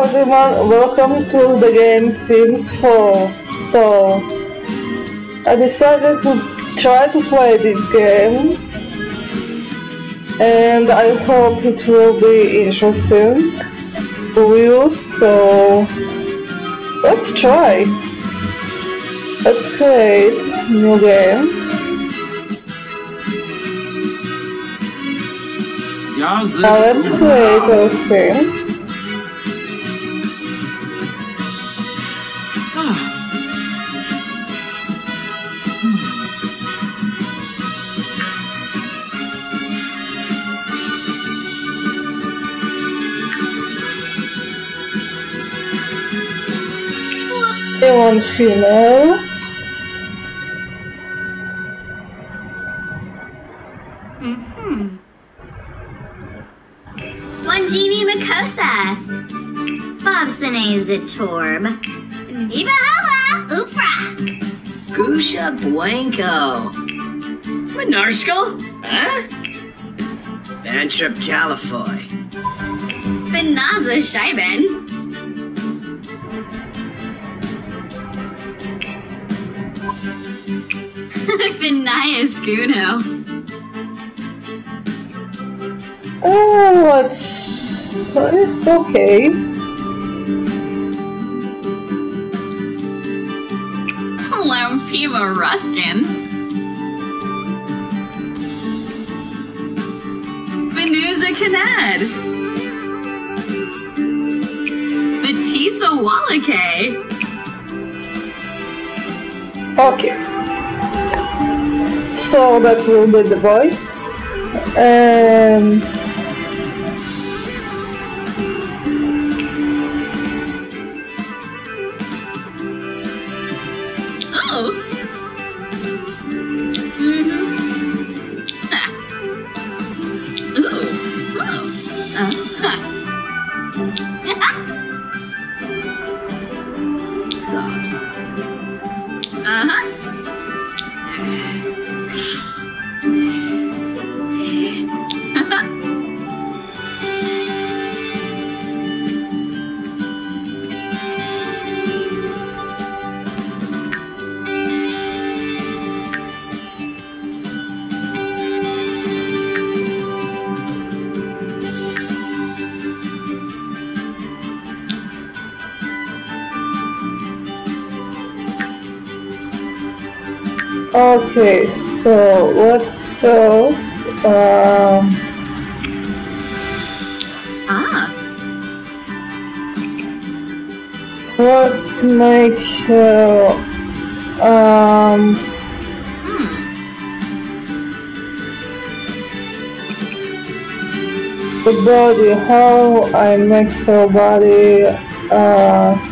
Hello everyone, welcome to the game Sims 4. So, I decided to try to play this game and I hope it will be interesting for you, so let's try. Let's create new game. Now let's create our sim. They want female. Mm-hmm. Longini Makosa. Bobsine Zatorb. Viva Hala! Oofra! Gusha Blanco. Menarskal? Huh? Bantrip Califoy. Benaza Scheiben. Benaya Scuno. Oh, let's. Okay. Hello, Ruskin. Benuza Kanad. Batisa Wallake. Okay. So that's will be the voice. Um, okay, so let's first. Um, Ah. let's make her. Um, the body, how I make her body. Uh,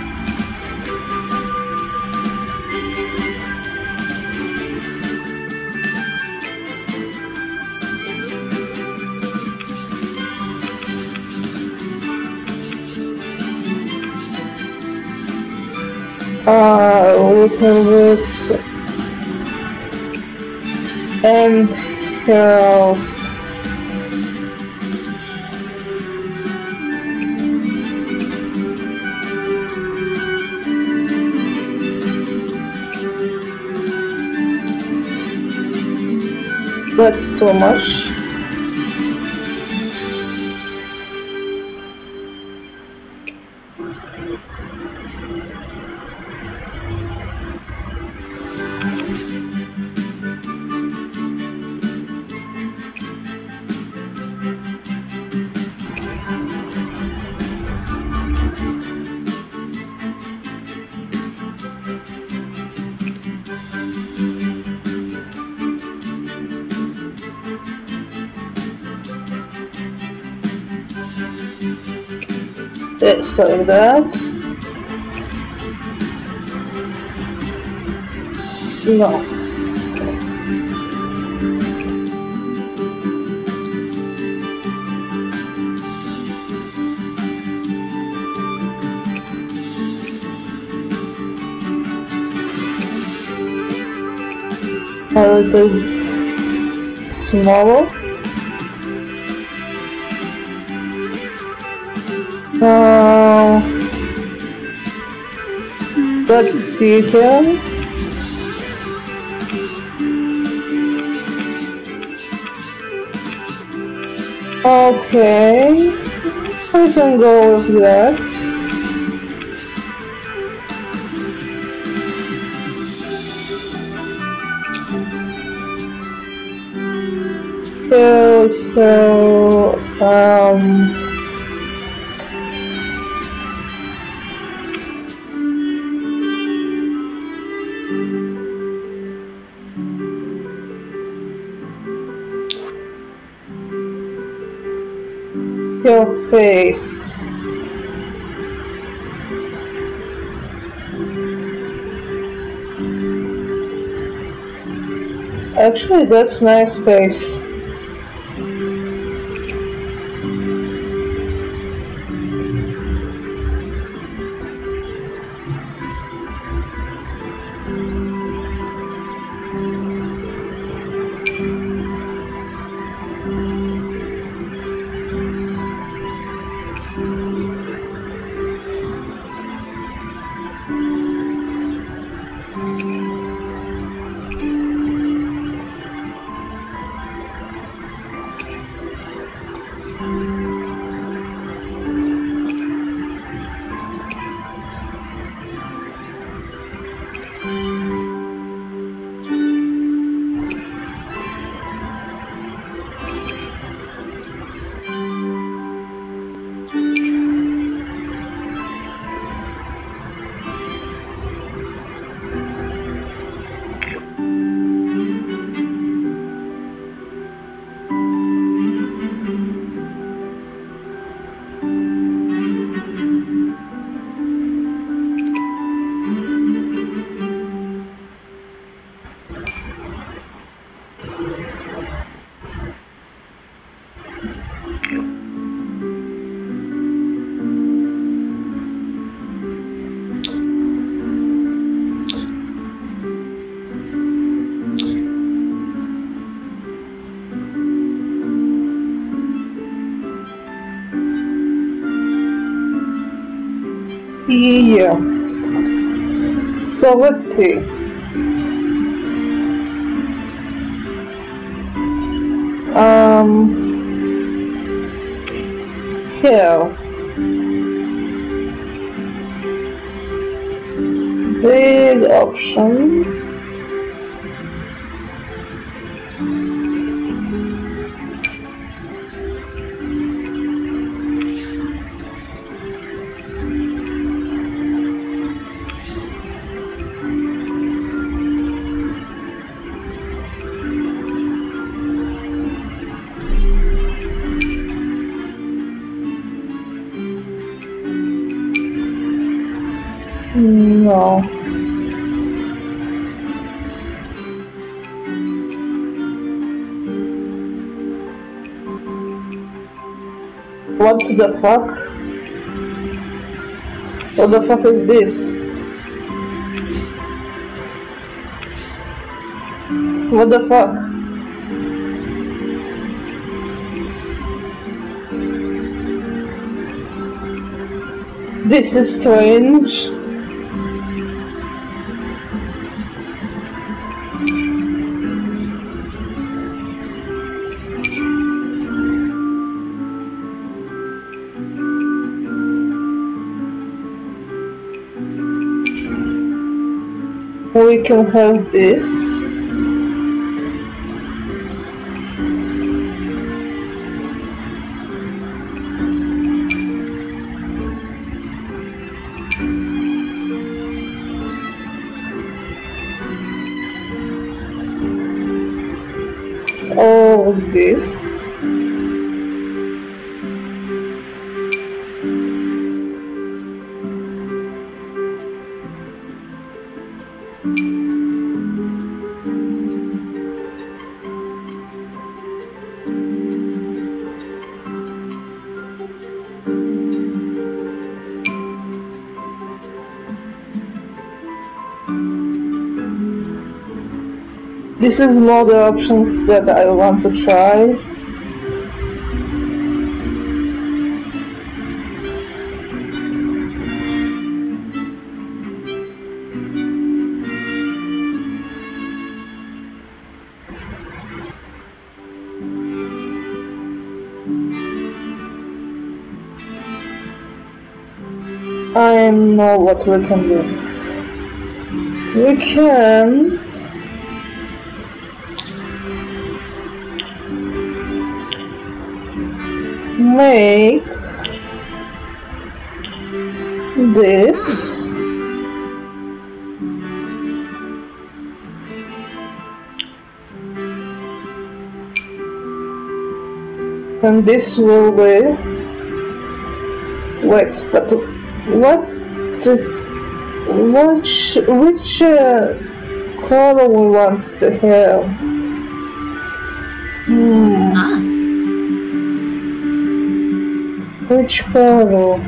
uh, and health. That's too much. Like that. No. A little bit smaller. Uh, Let's see here. Okay, we can go with that. Actually, that's nice face. Yeah. So let's see. Um, here. Big option. What the fuck? What the fuck is this? What the fuck? This is strange. Can hold this. All this. this is more the options that I want to try. I know what we can do. We can make this and this will be wait but what the which which uh, color we want to have which color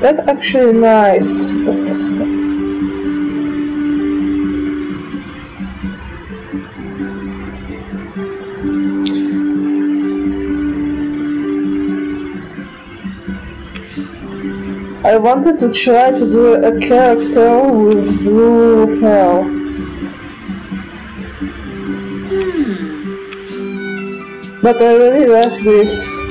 that's actually nice but I wanted to try to do a character with blue hair. Hmm. But I really like this.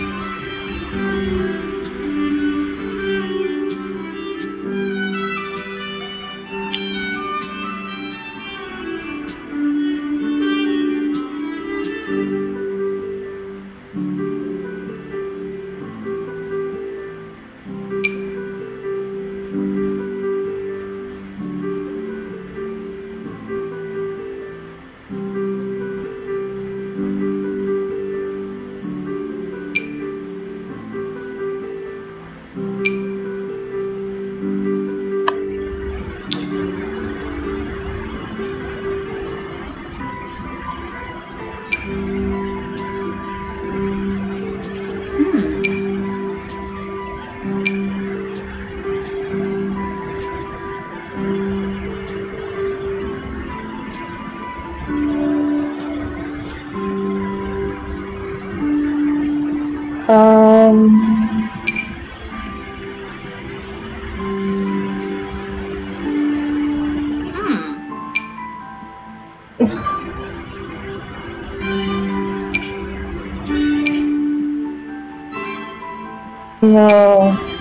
Um, Hmm. no.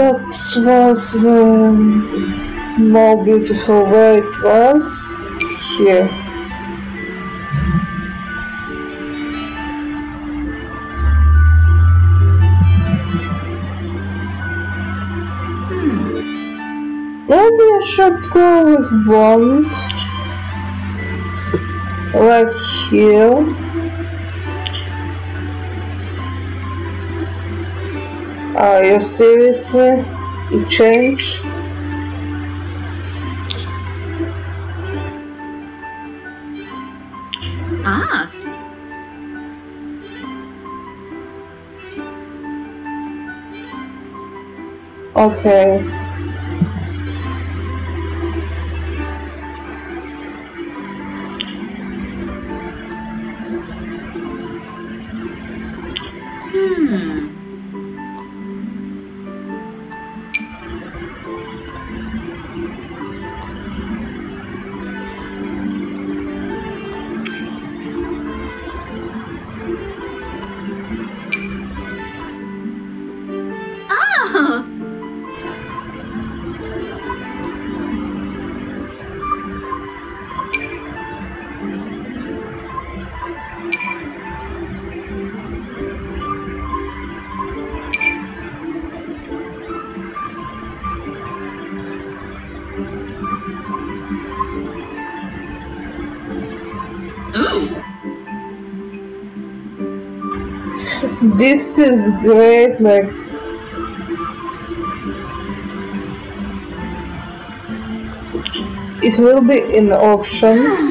That was um, more beautiful where it was. Here. Maybe I should go with blonde. Like here. Are you seriously? You changed? Ah. Okay. This is great, like it will be an option.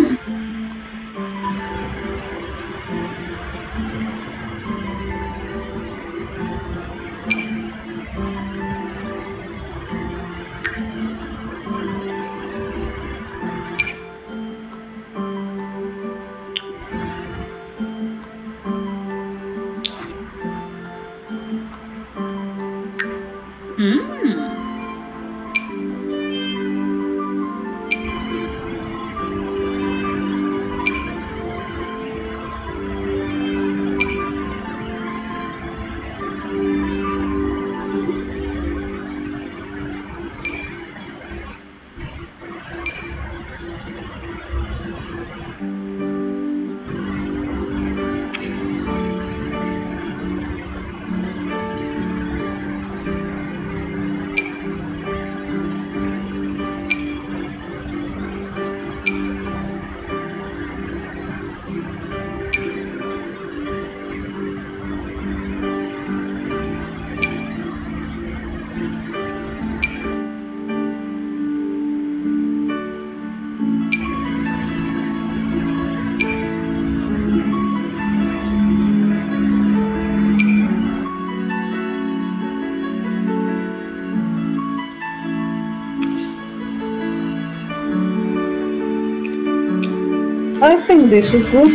I think this is good.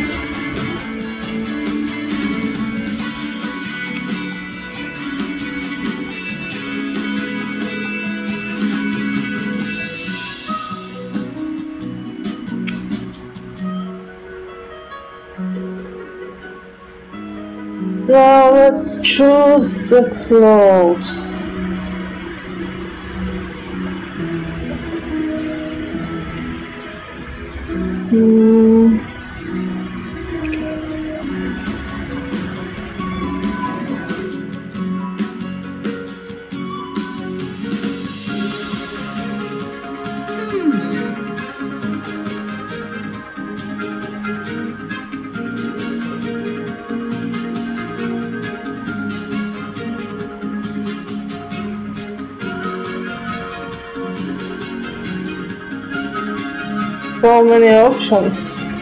Now let's choose the clothes. Hmm. So many options.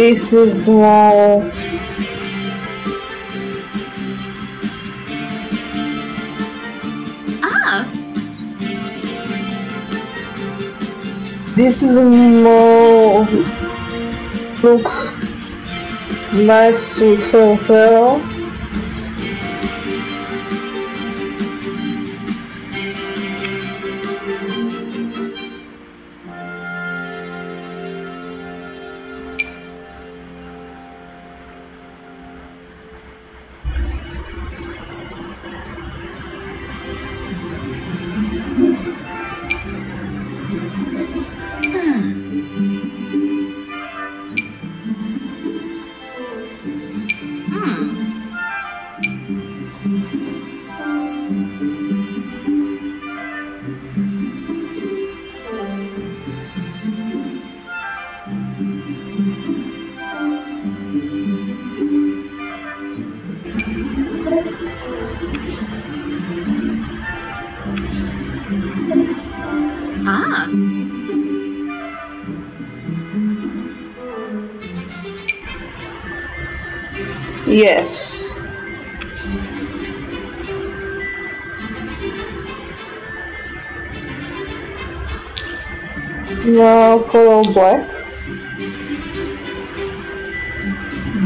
This is more. Ah. This is more. Look nice with her Yes. Now color black.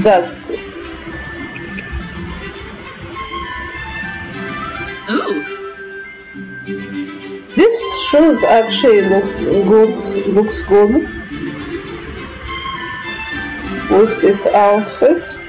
That's good. Ooh. This shoes actually look good, looks good with this outfit.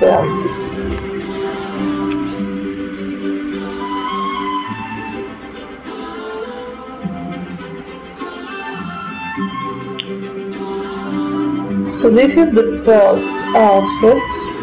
So this is the first outfit.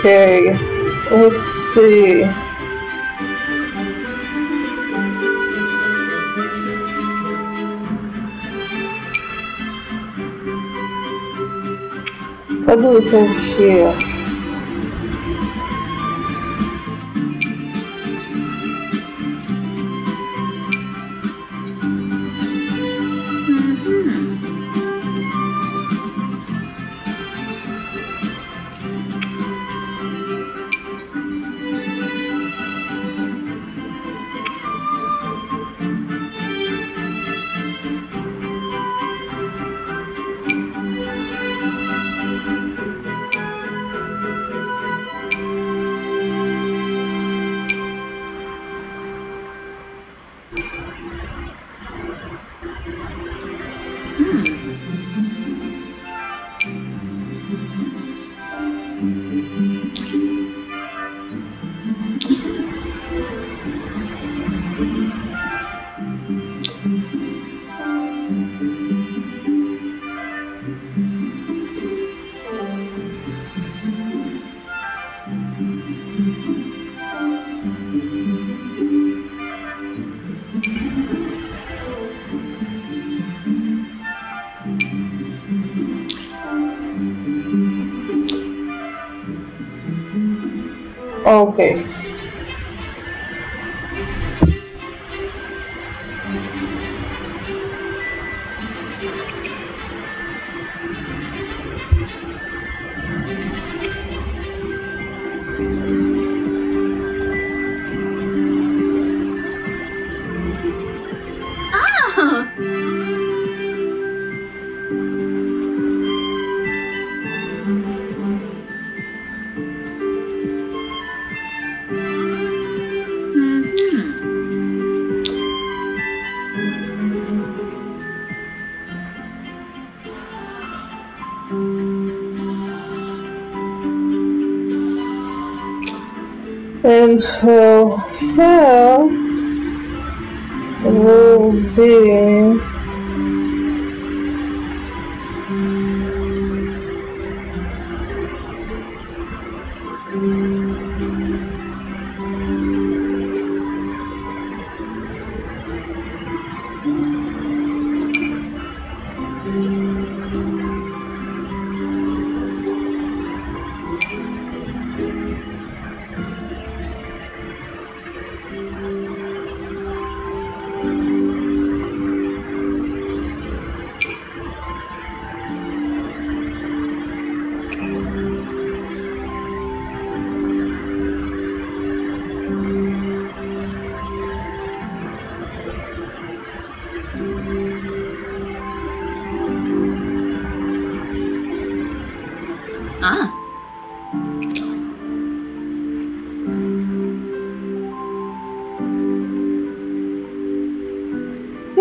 Okay. Let's see. What do we have here? Okay. Her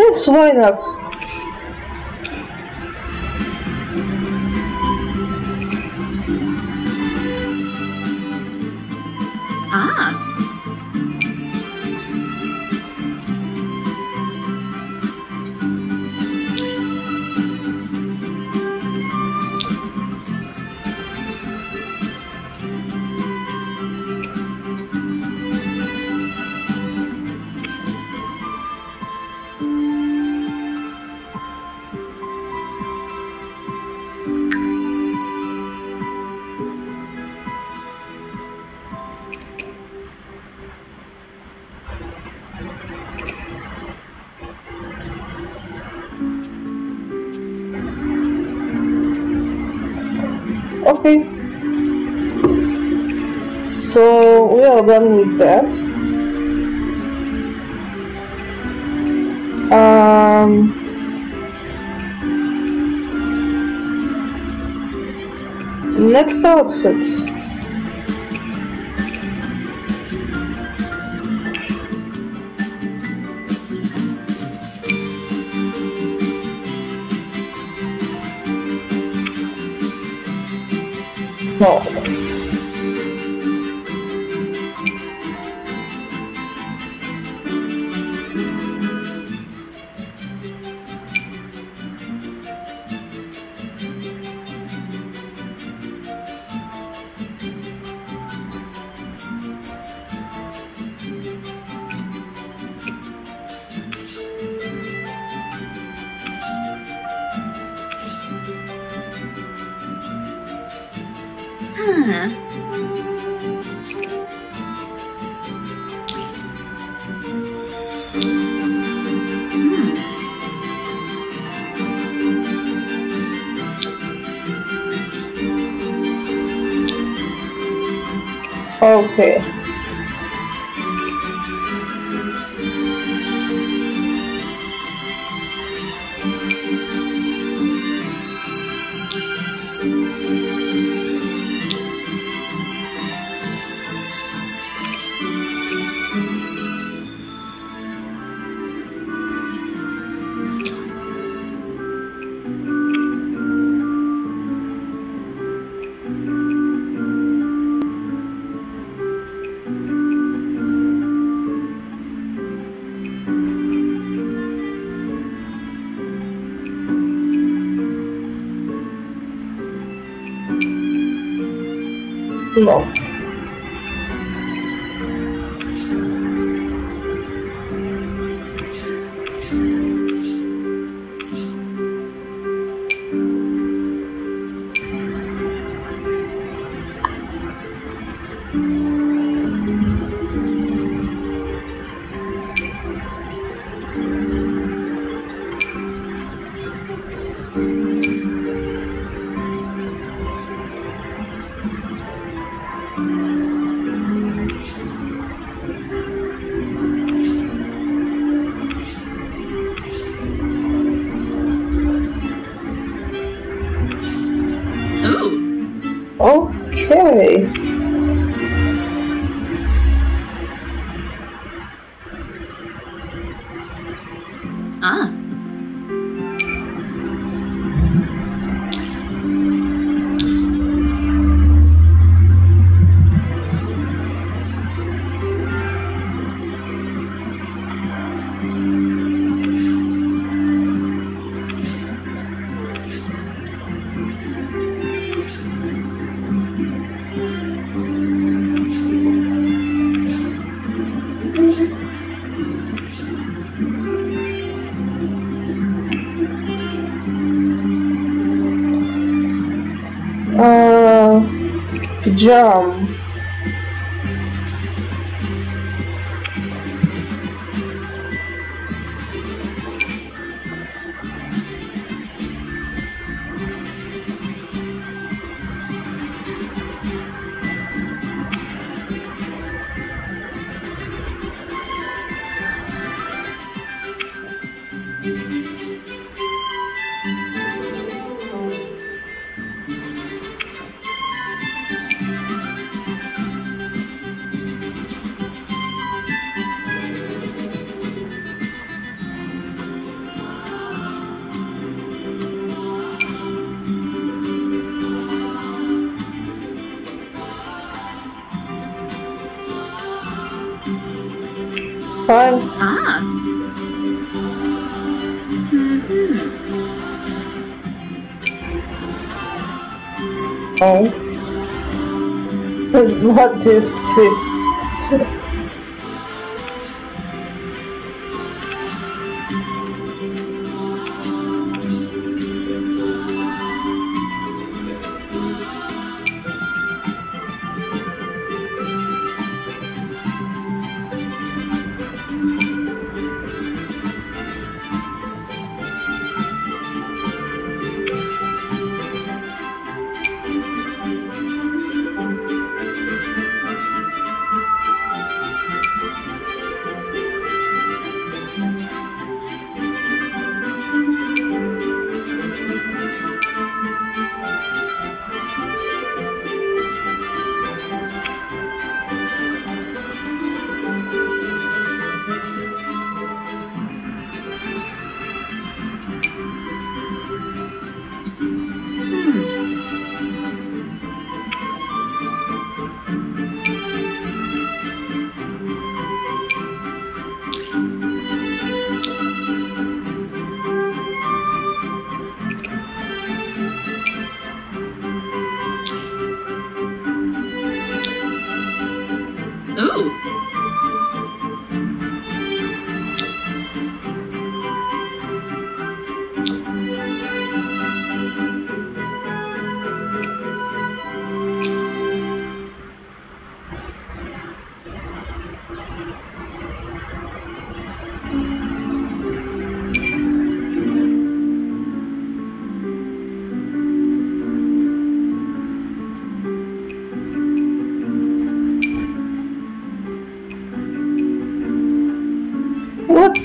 Yes, why not? Are done with that. Um, next outfit. No. Jump. Fine. Ah. Hmm. Oh. What is this?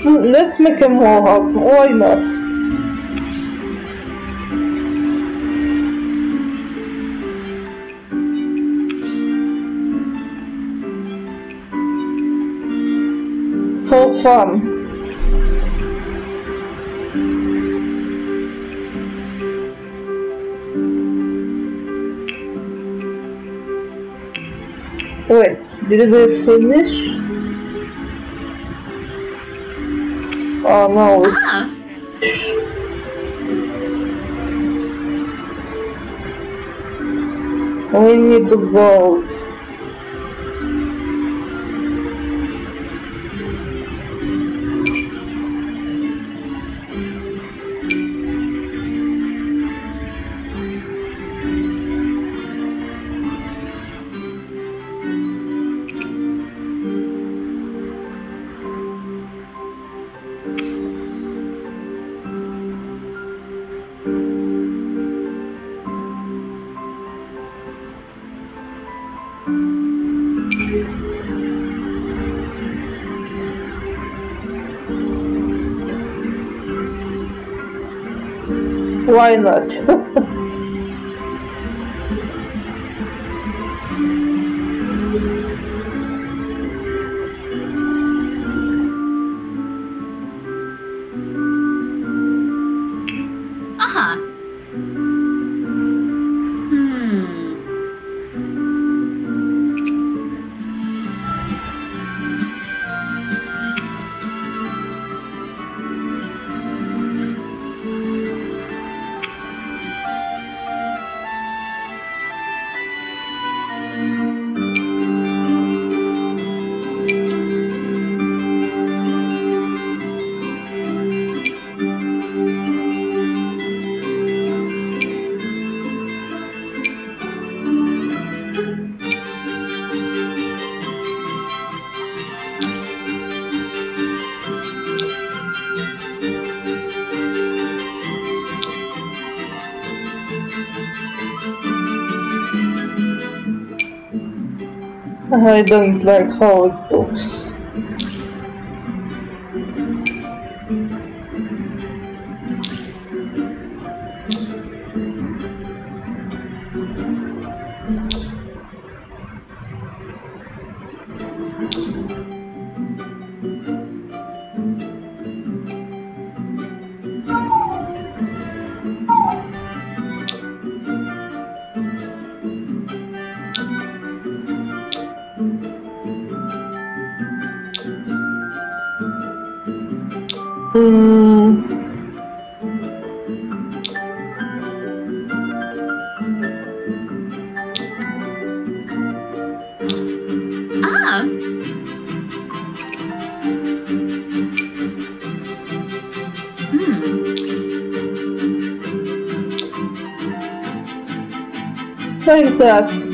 Let's make a mohawk. Why not? For fun. Wait, did we finish? Oh no, Ah. we need to vote. Why I don't like how it looks. Mm, Ah. Hmm. like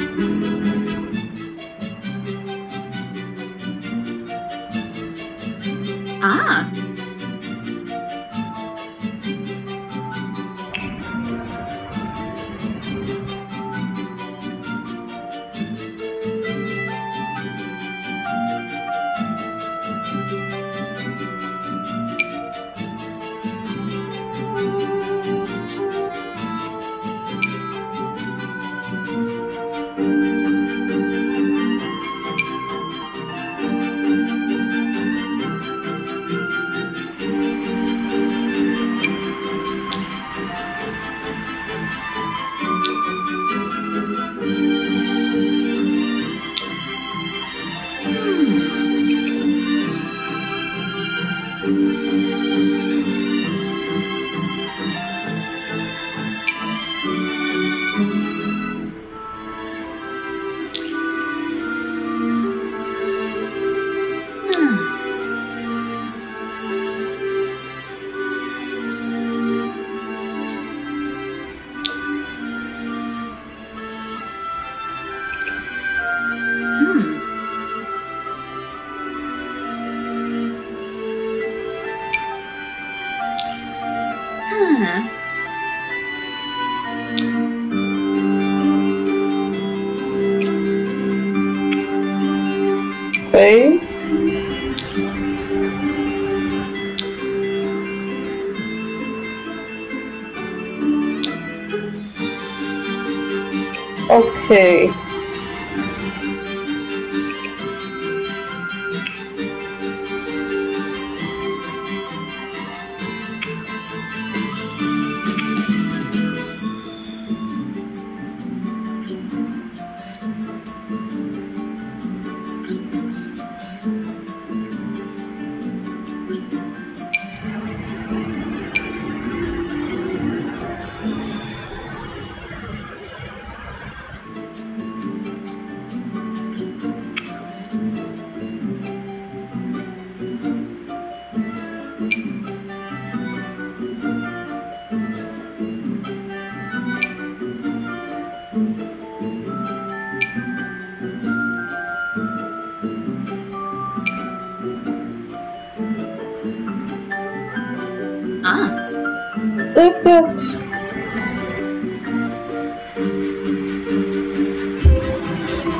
Okay.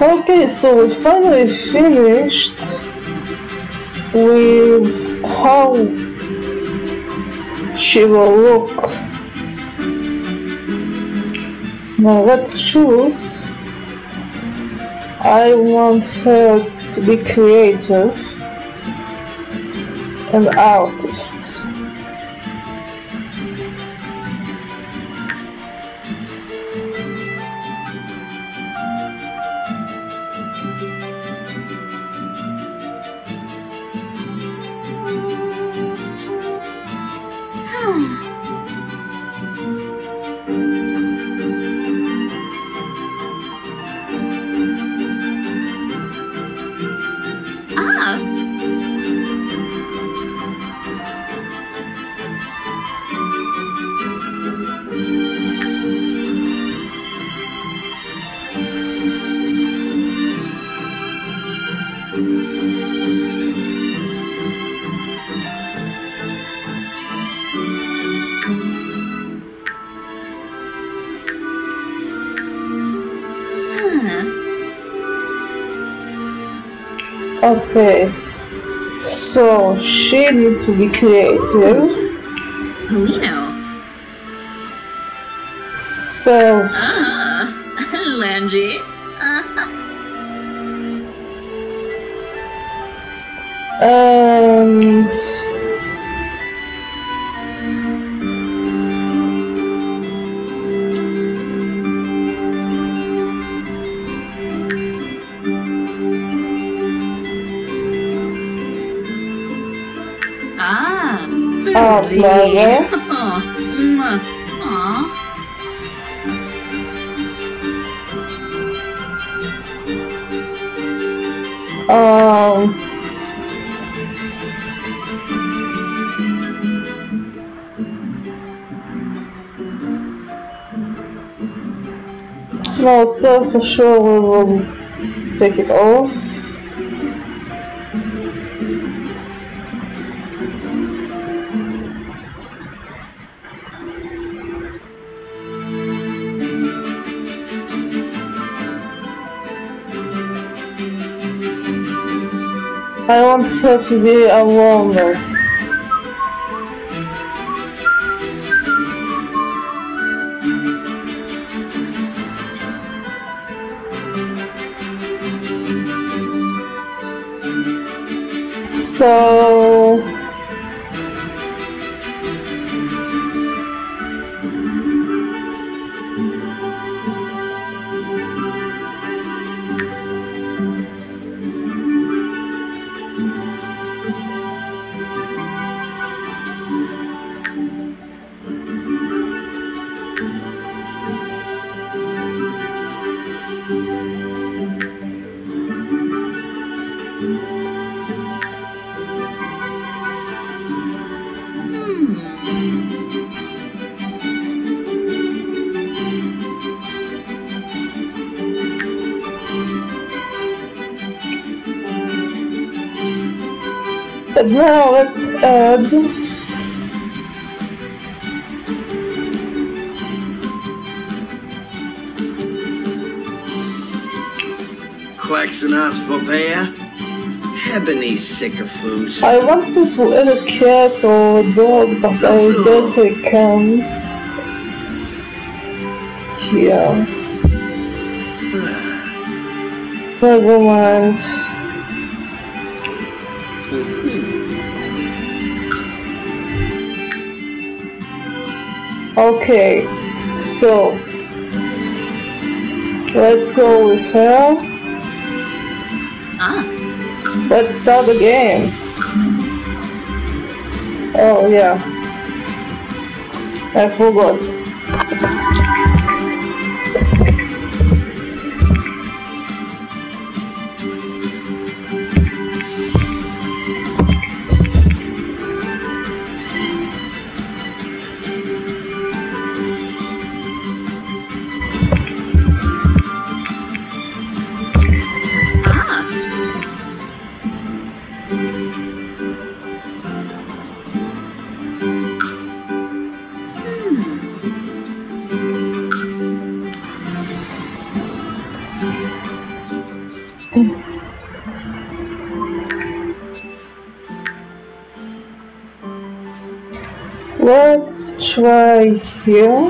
Okay, so we finally finished with how she will look. Now let's choose. I want her to be creative and artist. She need to be creative. Polino. So Ah, Billy. clever. Oh. No, so for sure we will take it off. Want to be a loner. Let's add um, Quaxinus Popea? Ebony Sycophus. I wanted to add a cat or a dog, but I guess I can't. Here. Never mind. Okay, so let's go with her. Ah. Let's start the game. Oh yeah. I forgot. Try here.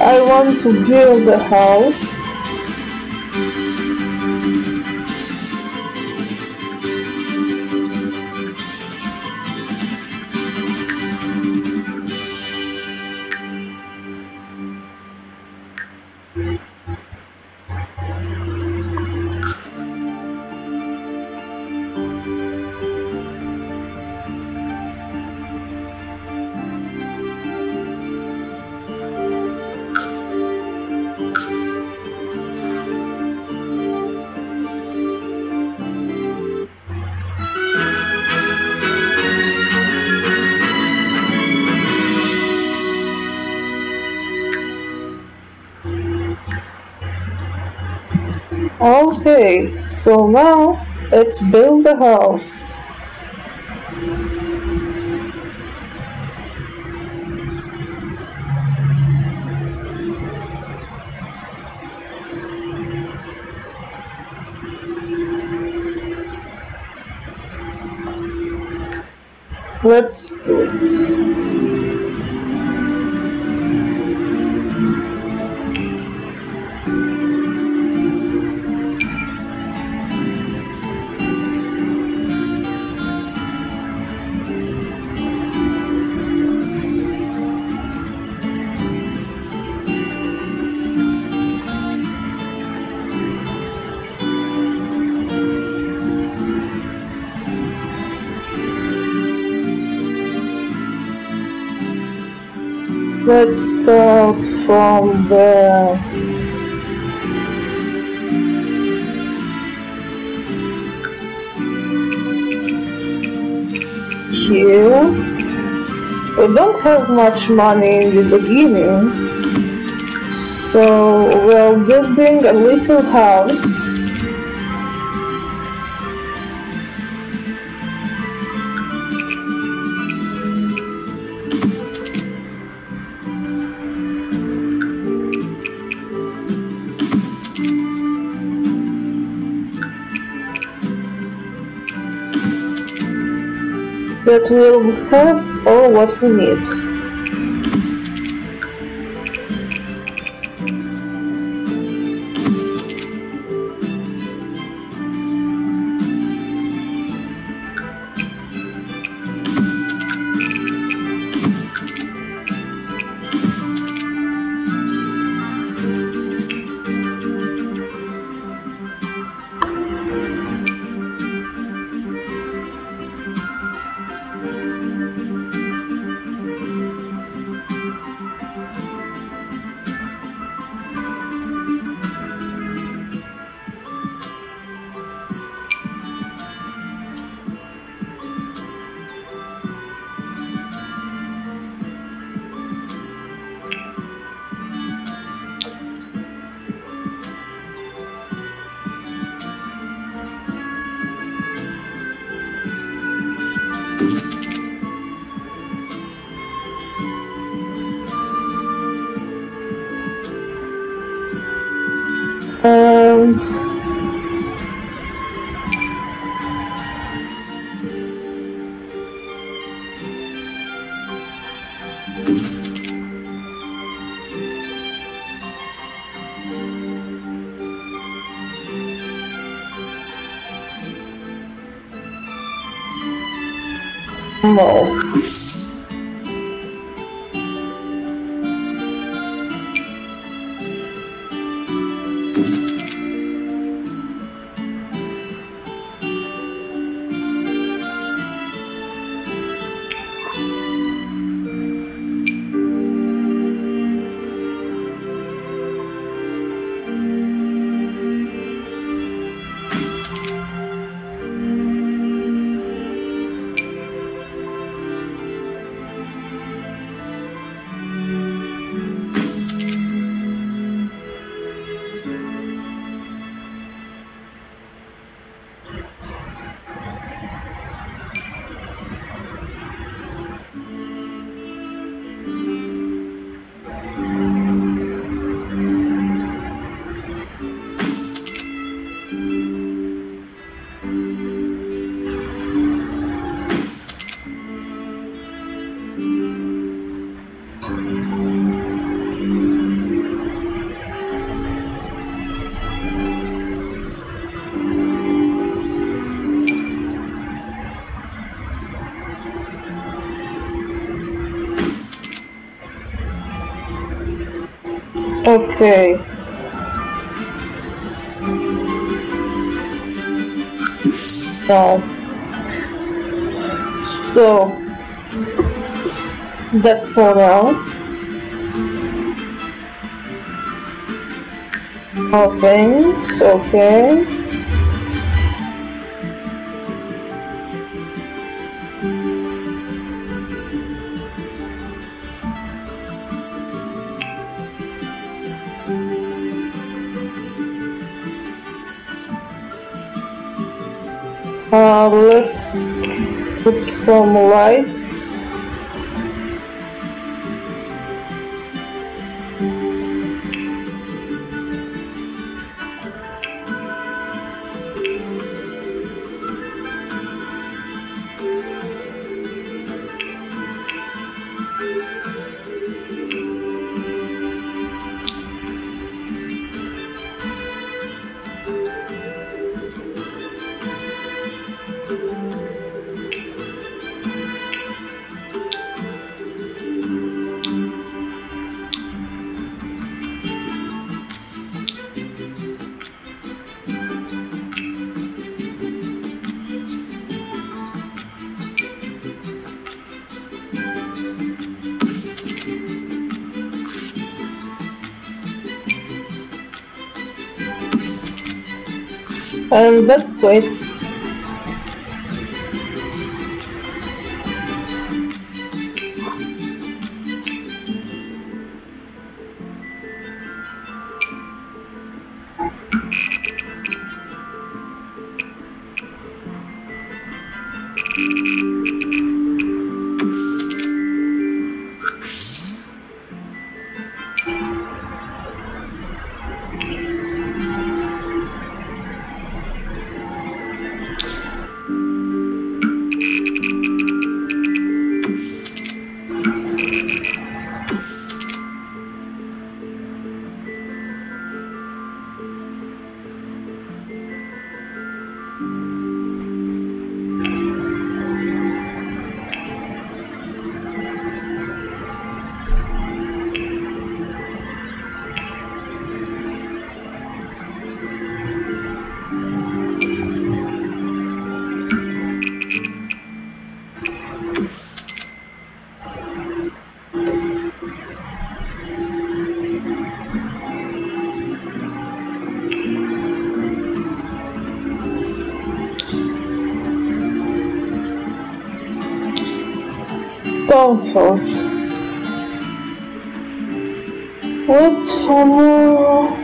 I want to build a house. So now let's build the house. Let's do it. Let's start from the here. We don't have much money in the beginning, so we're building a little house. That will have all what we need. No. Okay. Now, so that's for now. More things, okay. Put some light. And that's great. Comfort. What's for more?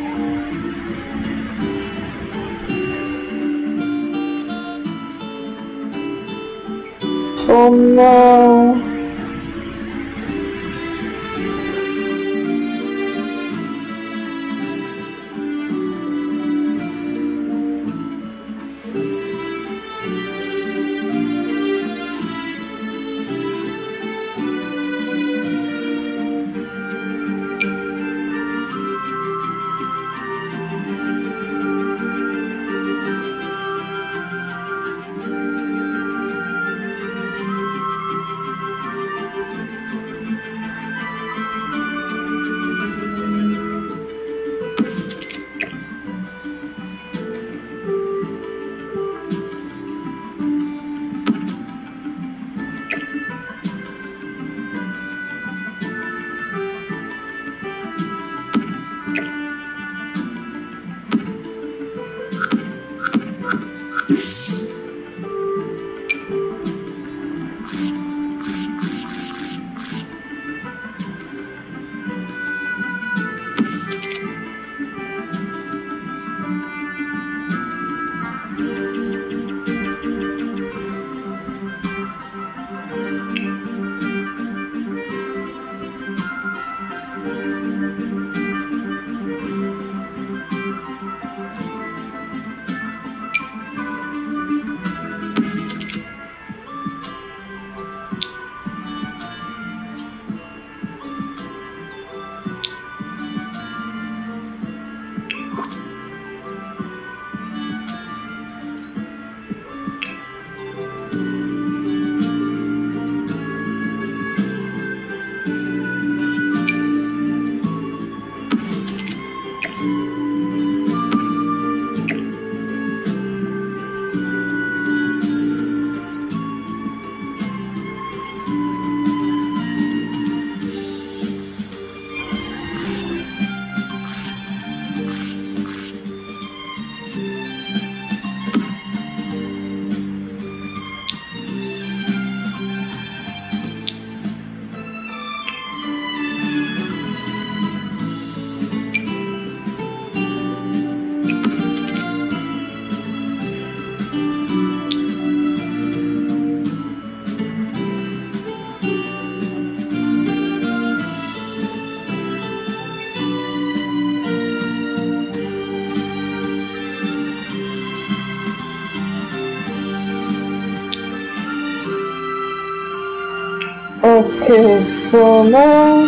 Okay, so now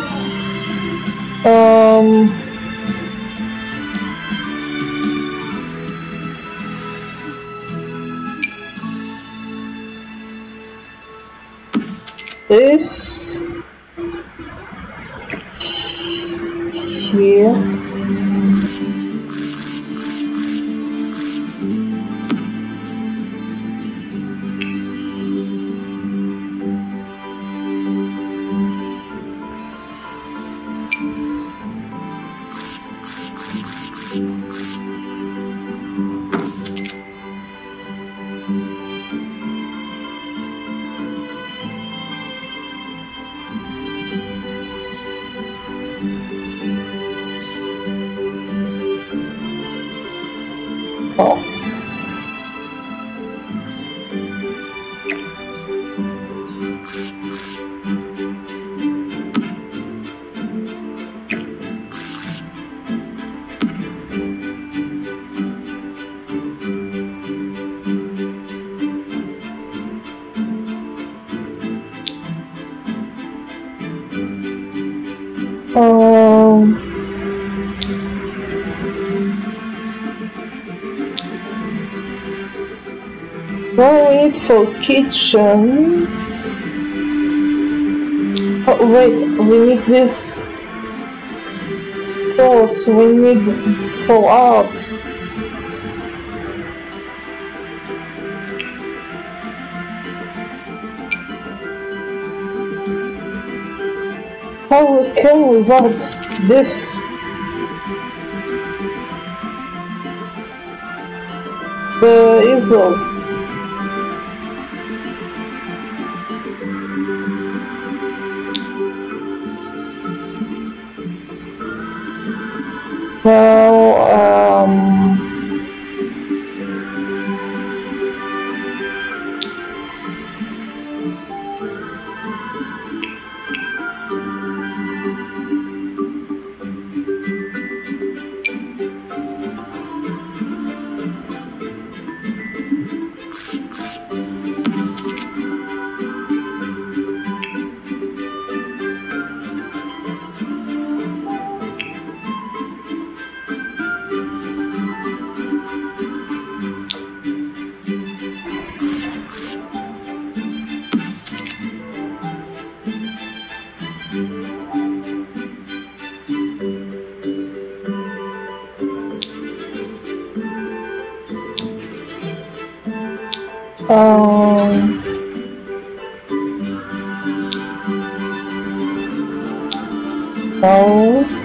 um for kitchen. Oh wait, we need this. Course, we need for art. How we without this? The easel. Um, no.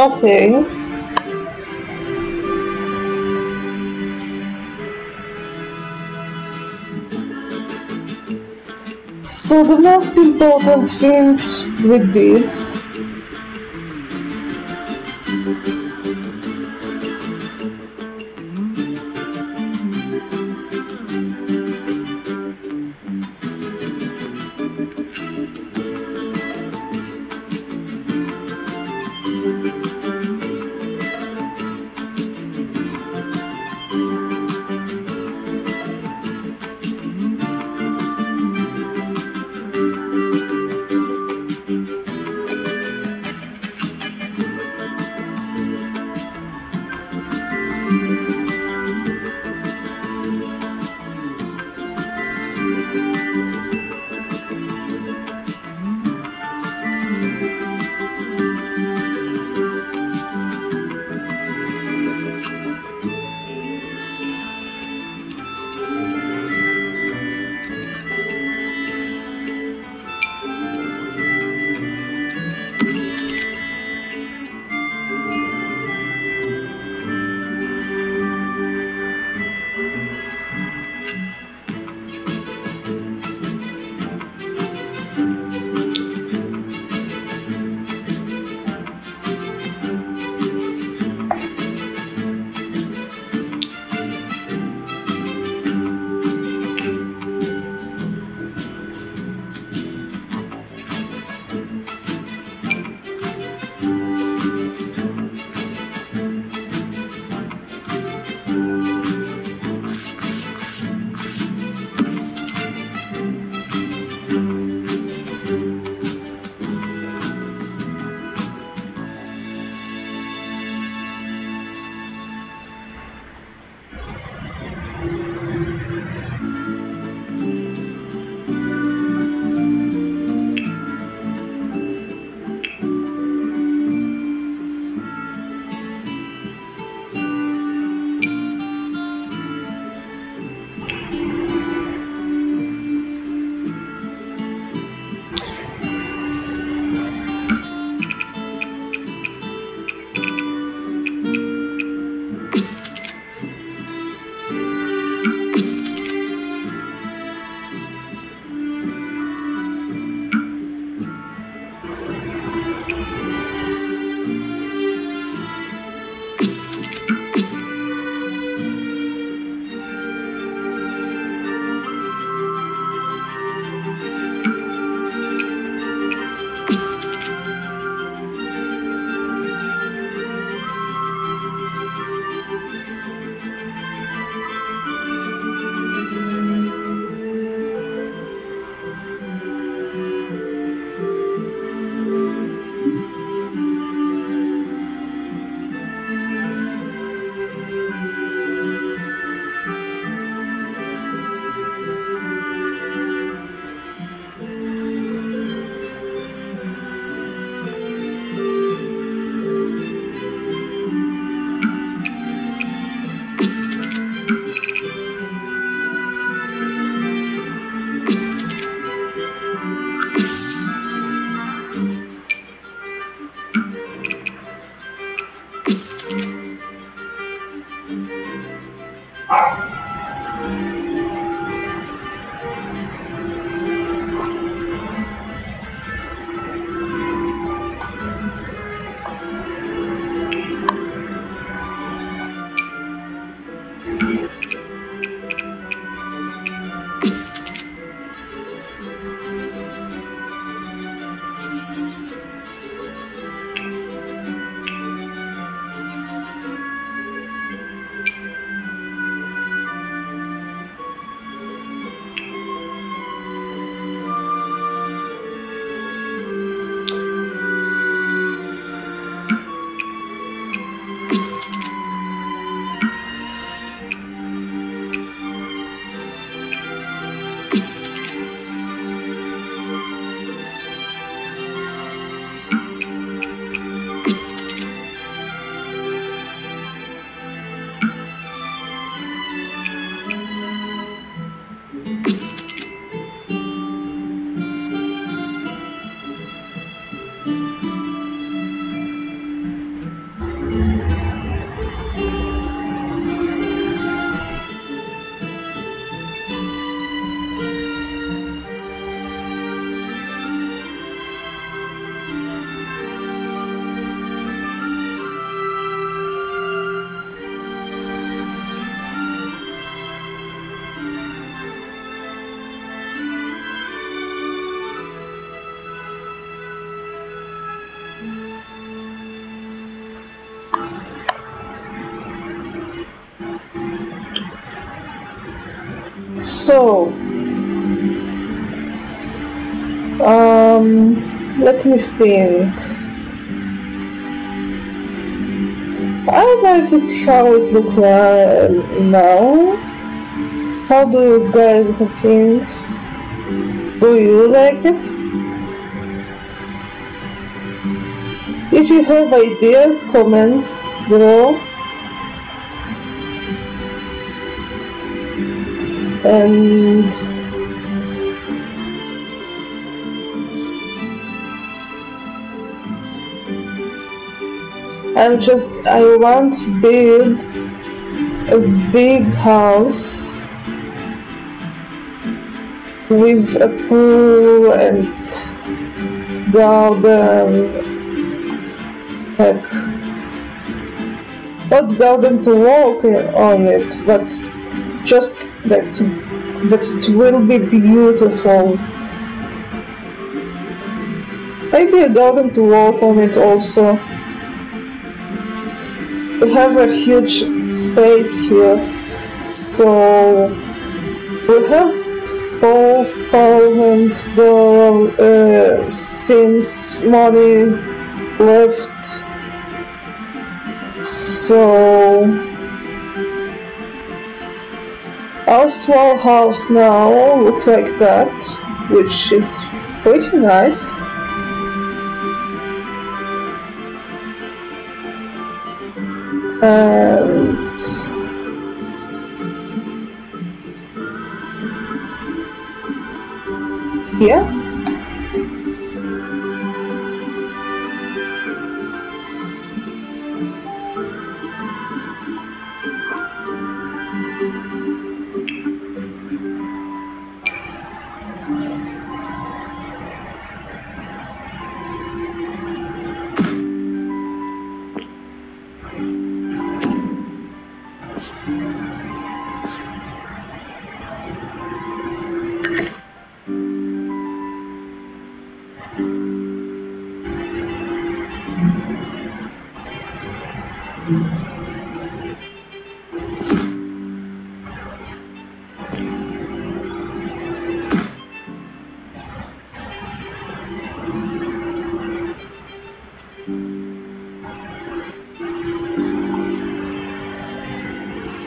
Okay. So the most important things we did So, um, let me think. I like it how it looks like now. How do you guys think? Do you like it? If you have ideas, comment below. And I'm just, I want to build a big house with a pool and garden, like not garden to walk on it, but just to, that it will be beautiful. Maybe a garden to walk on it also. We have a huge space here, so we have four thousand the uh, Sims money left. So our small house now looks like that, which is pretty nice. And yeah.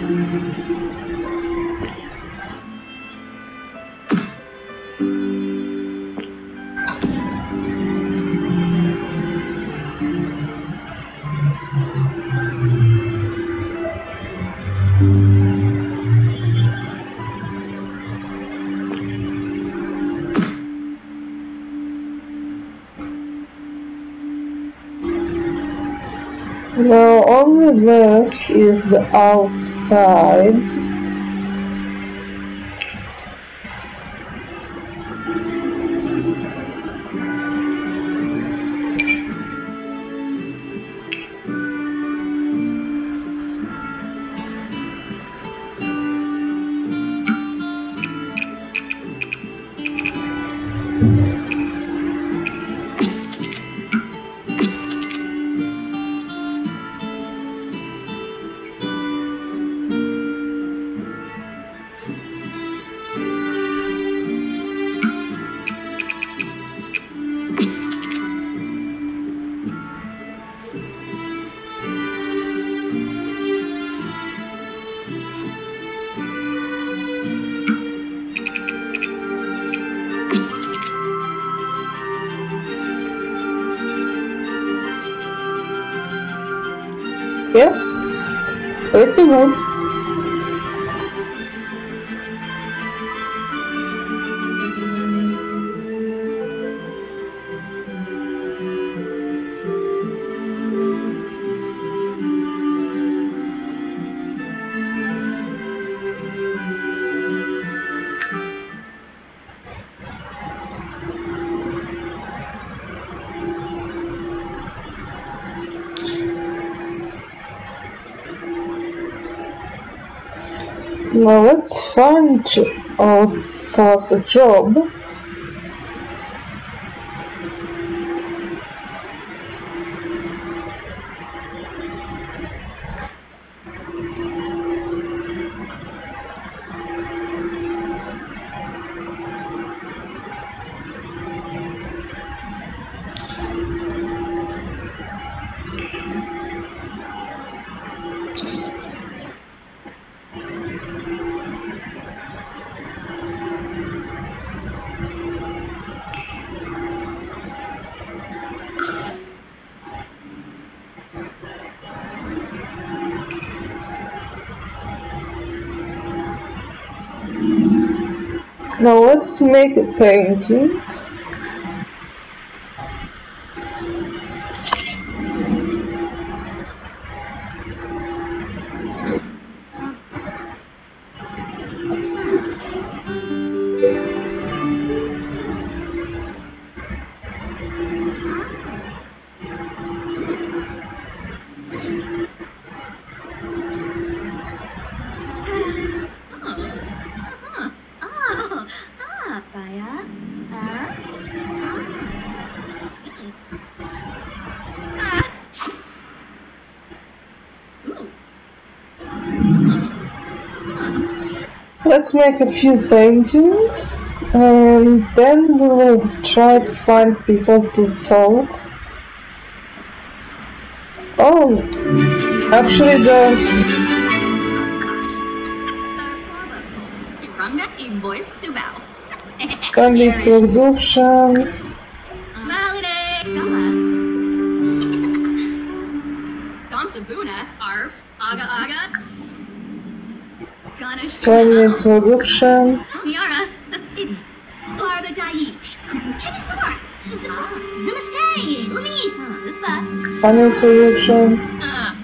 Now left is the outside. Yes, a good. Now let's find out for us a job. Now let's make a painting. Let's make a few paintings and then we will try to find people to talk. Oh, actually the Ranga Imboy Subao. Uh-uh. Pavens. Shuli. A big barba dich. Jesus! Let! Final shell. Uh-uh.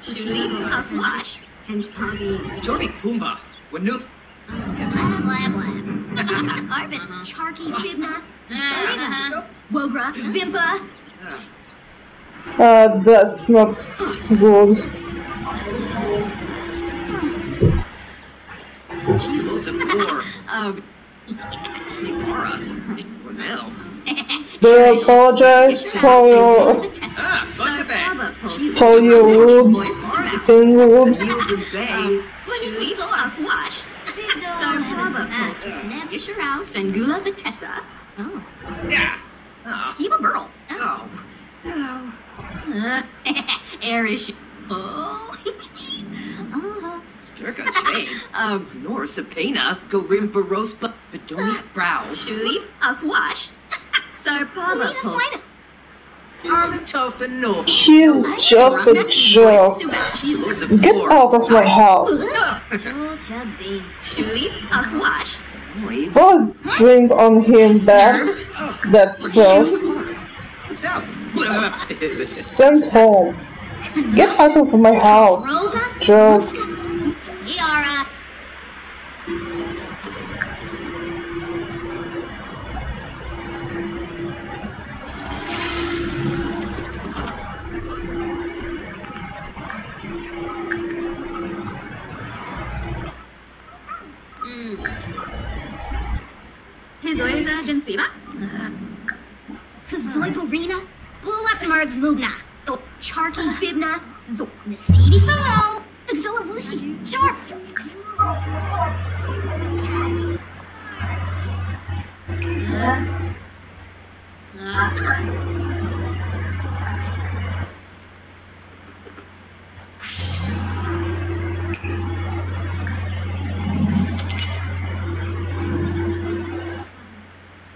She got flash. And Bobby. Jordy Pumbaa. Wanoof. Blah blah blah. Arvin, Charky, Bibna, uh-huh. Spalina, Wogra, uh-huh. Vimpa. Uh, that's not good. War. Um, Snapara. Cornell. They apologize for your for your rude being rude. Gilbert Bay. Shuli, Afwash, Sarvaba, Sangula, Batessa. Oh, Yeah. Oh. Skiba Burl. Oh, Oh. Oh. Arish. Oh. oh. Sturka Shane. Um, Nor Sapena. Gorim Barospa. Bedonia Brow. Shuli, Afwash, Sarpava. Armin Tofin No. He's just a jerk. Kilos of Get out of my house. Chubby. Shuli, Afwash. Boy. Go drink on him back. That's first. Sent home. Get out of my house. Jerk. Yara. Hizoiza Jensiba? Zoibarina? Bulasmargs Mubna? Oh, Charky Bibna? Zo Nastidi Photo? Zoa Wushi? Sharp!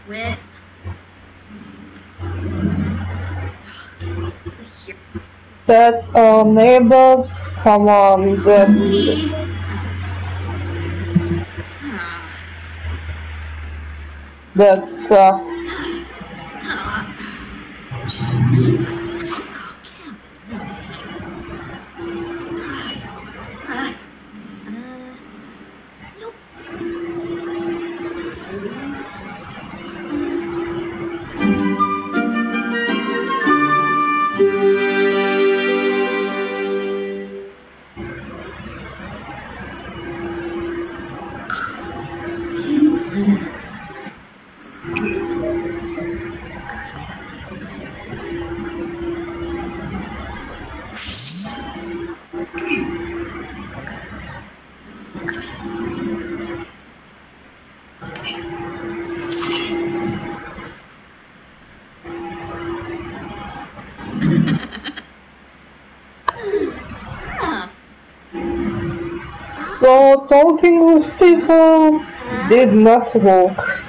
Wisp. Here. That's our neighbors. Come on, that's that sucks. Ah. So talking with people did not work.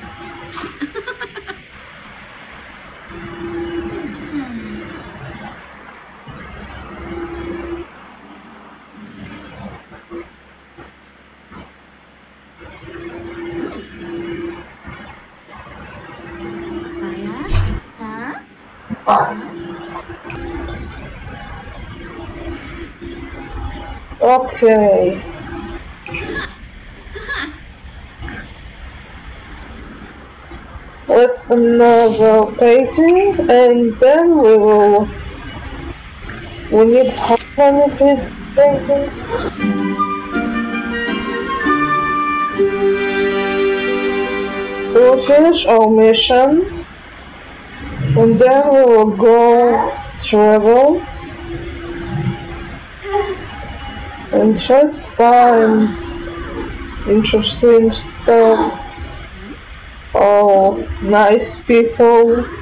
Okay. Let's another painting and then we will we need how many pa- paintings? We'll finish our mission and then we will go travel and try to find interesting stuff. Nice people.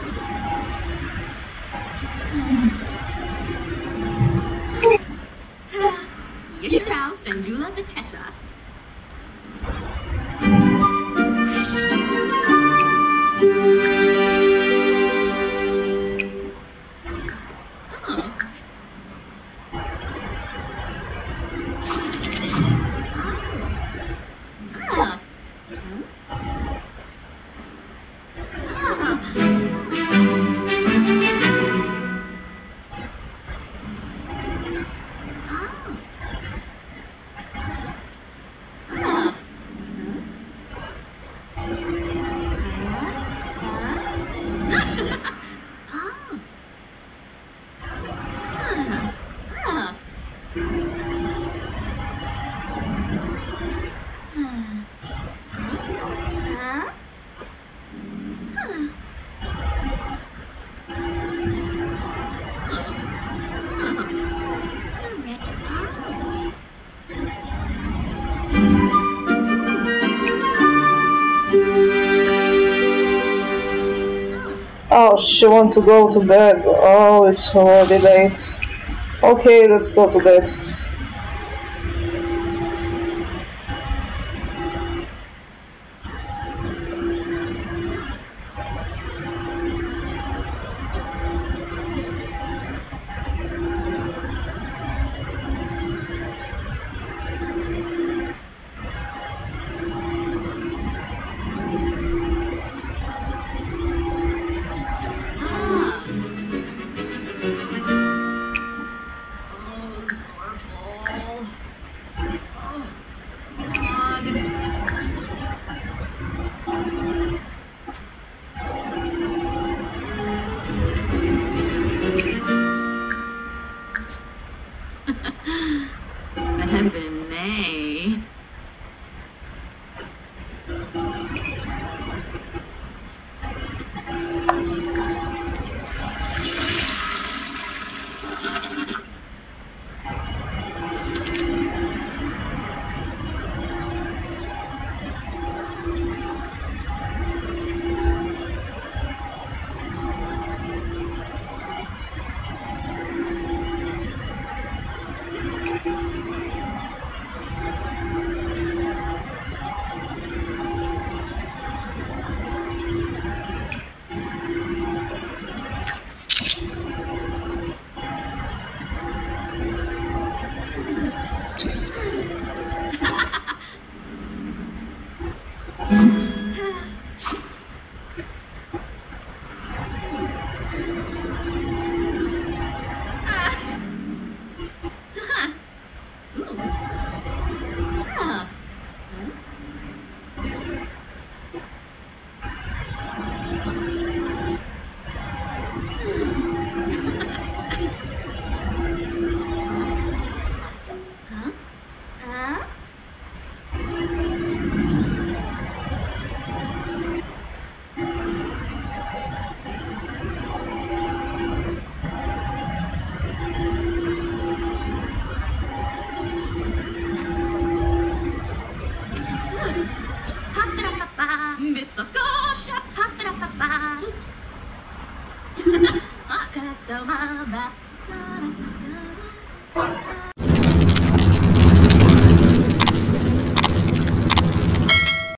Oh, she want to go to bed. Oh, it's already late. Okay, let's go to bed.